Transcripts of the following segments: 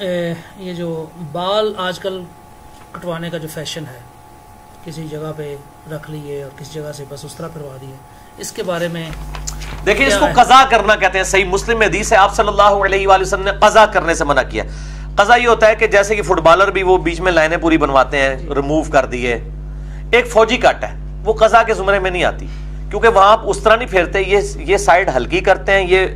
ये जो बाल आजकल कटवाने का जो फ़ैशन है किसी जगह पे रख लिए और किसी जगह से बस उस तरह करवा दिए इसके बारे में देखिए इसको कजा करना कहते हैं सही मुस्लिम में हदीस है आप सल्लल्लाहु अलैहि वसल्लम ने कजा करने से मना किया। कजा ये होता है कि जैसे कि फुटबॉलर भी वो बीच में लाइनें पूरी बनवाते हैं रिमूव कर दिए। एक फौजी कट है वो कजा के जुमरे में नहीं आती क्योंकि वहाँ आप उस तरह नहीं फेरते ये ये साइड हल्की करते हैं ये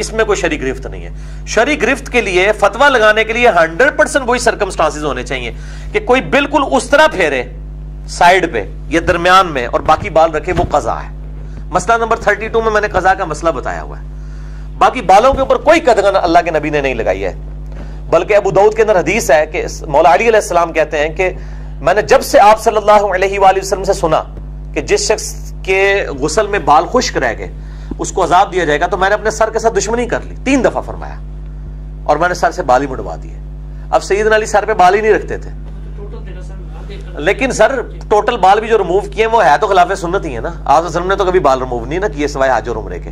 इसमें कोई शरी गिरफ्त नहीं है। शरी गिरफ्त के लिए, फतवा लगाने के लिए हंड्रेड परसेंट वही सर्कमस्टांसिस होने चाहिए कि कोई बिल्कुल उस तरह फेरे साइड पे, या दरमियान में, और बाकी बाल रखे, वो कजा है। मसला नंबर 32 में मैंने कजा का मसला बताया हुआ है। बाकी बालों के ऊपर कोई कदगन अल्लाह के नबी ने नहीं लगाई है। बल्कि अबू दाऊद के अंदर हदीस है कि मौला कहते हैं कि मैंने जब से आप सल्लल्लाहु अलैहि वसल्लम से सुना कि जिस शख्स के गुसल में बाल खुश्क रह गए उसको अजाब दिया जाएगा तो मैंने अपने सर के साथ दुश्मनी कर ली। तीन दफ़ा फरमाया। और मैंने सर से बाल मुड़वा दिए अब सईद अली सर पे बाल नहीं रखते थे। लेकिन सर टोटल बाल भी जो रिमूव किए वो है तो खिलाफ सुन्नत ही है ना। आप ने तो कभी बाल रिमूव नहीं ना किए सिवाय हाज और उम्रे के।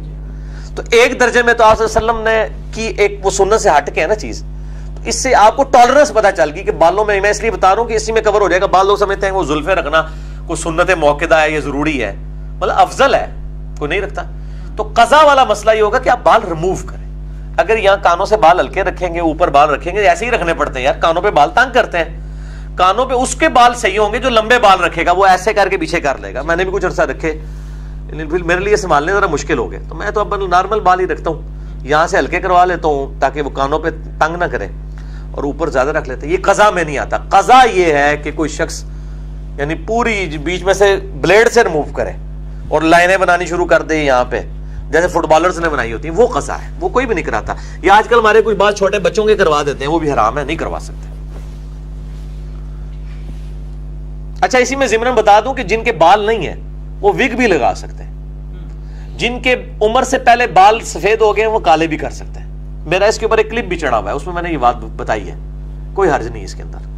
तो एक दर्जे में तो आप ने की एक वो सुन्नत से हट के है ना चीज़। तो इससे आपको टॉलरेंस पता चल गई कि बालों में, मैं इसलिए बता रहा हूँ कि इसी में कवर हो जाएगा। बाल लोग समझते हैं वो जुल्फे रखना कोई सुन्नत मौकेदा है, ये ज़रूरी है। मतलब अफजल है, कोई नहीं रखता। तो कजा वाला मसला ये होगा कि आप बाल रिमूव करें। अगर यहाँ कानों से बाल हल्के रखेंगे, ऊपर बाल रखेंगे, ऐसे ही रखने पड़ते हैं यार, कानों पे बाल तंग करते हैं। कानों पे उसके बाल सही होंगे जो लंबे बाल रखेगा, वो ऐसे करके पीछे कर लेगा। मैंने भी कुछ अर्सा रखे। फिर मेरे लिए संभालने जरा मुश्किल हो गए। तो मैं तो अब नॉर्मल बाल ही रखता हूँ। यहाँ से हल्के करवा लेता हूँ, ताकि वो कानों पे तंग ना करे और ऊपर ज़्यादा रख लेते ये कजा में नहीं आता। कजा ये है कि कोई शख्स, यानी पूरी बीच में से ब्लेड से रिमूव करे और लाइनें बनानी शुरू कर दे यहाँ पे। जैसे फुटबॉलर्स ने बनाई होती है, वो कसा है, वो कोई भी नहीं कराता। ये आजकल हमारे कुछ बात छोटे बच्चों के करवा देते हैं, वो भी हराम है, नहीं करवा सकते। अच्छा इसी में जिमरन बता दूँ कि जिनके बाल नहीं है, वो विग भी लगा सकते हैं। जिनके उम्र से पहले बाल सफ़ेद हो गए वो काले भी कर सकते हैं। मेरा इसके ऊपर एक क्लिप भी चढ़ा हुआ है, उसमें मैंने ये बात बताई है। कोई हर्ज नहीं इसके अंदर।